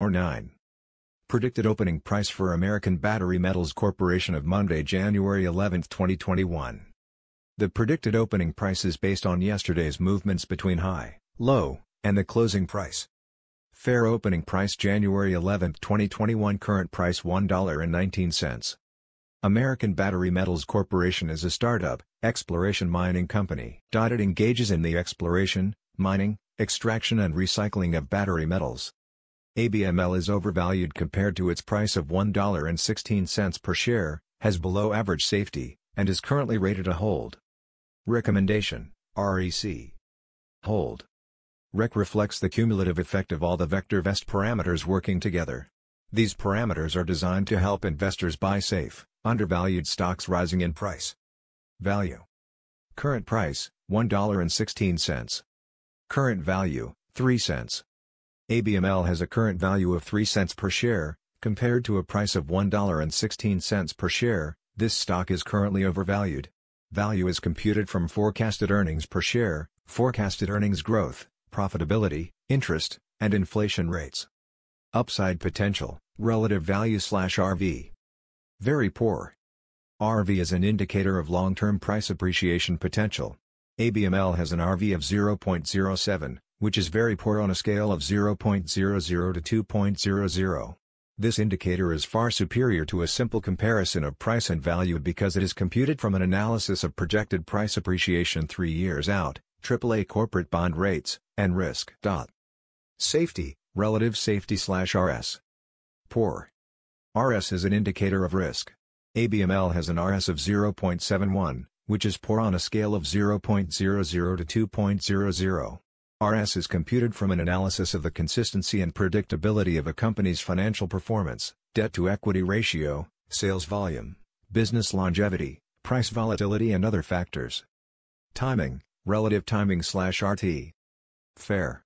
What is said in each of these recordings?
or 9. Predicted opening price for American Battery Metals Corporation of Monday, January 11, 2021. The predicted opening price is based on yesterday's movements between high, low, and the closing price. Fair opening price January 11, 2021 Current price $1.19. American Battery Metals Corporation is a startup, exploration mining company. It engages in the exploration, mining, extraction and recycling of battery metals. ABML is overvalued compared to its price of $1.16 per share, has below average safety, and is currently rated a hold. Recommendation, REC. Hold. REC reflects the cumulative effect of all the Vector Vest parameters working together. These parameters are designed to help investors buy safe, undervalued stocks rising in price. Value. Current price, $1.16. Current value, 3 cents. ABML has a current value of 3 cents per share, compared to a price of $1.16 per share, this stock is currently overvalued. Value is computed from forecasted earnings per share, forecasted earnings growth, profitability, interest, and inflation rates. Upside potential, relative value slash RV. Very poor. RV is an indicator of long-term price appreciation potential. ABML has an RV of 0.07, which is very poor on a scale of 0.00 to 2.00. This indicator is far superior to a simple comparison of price and value because it is computed from an analysis of projected price appreciation three years out, AAA corporate bond rates, and risk. Safety, relative safety slash RS. Poor. RS is an indicator of risk. ABML has an RS of 0.71, which is poor on a scale of 0.00 to 2.00. RS is computed from an analysis of the consistency and predictability of a company's financial performance, debt-to-equity ratio, sales volume, business longevity, price volatility and other factors. Timing, relative timing slash RT. Fair.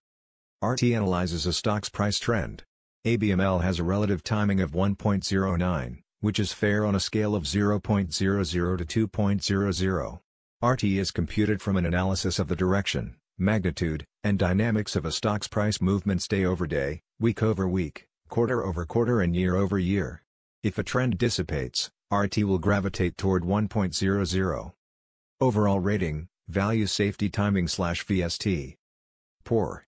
RT analyzes a stock's price trend. ABML has a relative timing of 1.09 which is fair on a scale of 0.00 to 2.00. RT is computed from an analysis of the direction, magnitude, and dynamics of a stock's price movements day over day, week over week, quarter over quarter and year over year. If a trend dissipates, RT will gravitate toward 1.00. Overall rating, value safety timing slash VST. Poor.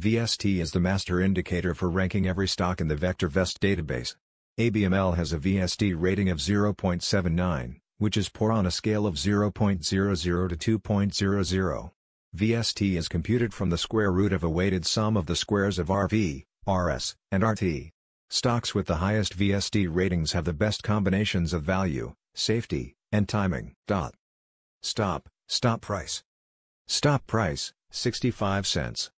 VST is the master indicator for ranking every stock in the Vector Vest database. ABML has a VST rating of 0.79, which is poor on a scale of 0.00 to 2.00. VST is computed from the square root of a weighted sum of the squares of RV, RS, and RT. Stocks with the highest VST ratings have the best combinations of value, safety, and timing. Dot. Stop, stop price. Stop price, 65 cents.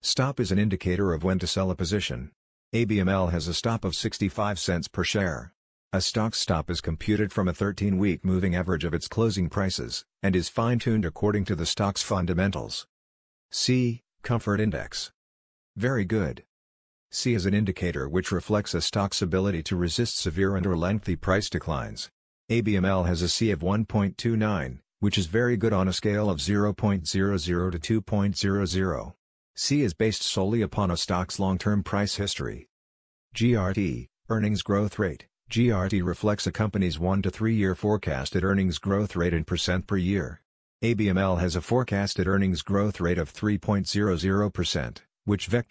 Stop is an indicator of when to sell a position. ABML has a stop of 65 cents per share. A stock stop is computed from a 13-week moving average of its closing prices, and is fine-tuned according to the stock's fundamentals. C. Comfort Index. Very good. C is an indicator which reflects a stock's ability to resist severe and or lengthy price declines. ABML has a C of 1.29, which is very good on a scale of 0.00 to 2.00. C is based solely upon a stock's long-term price history. GRT, earnings growth rate. GRT reflects a company's 1 to 3 year forecasted earnings growth rate in percent per year. ABML has a forecasted earnings growth rate of 3.00%, which Vector